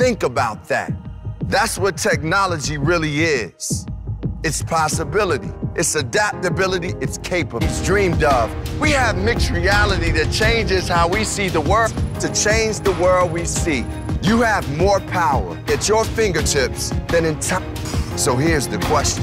Think about that. That's what technology really is. It's possibility, it's adaptability, it's capable, it's dreamed of. We have mixed reality that changes how we see the world to change the world we see. You have more power at your fingertips than in time. So here's the question.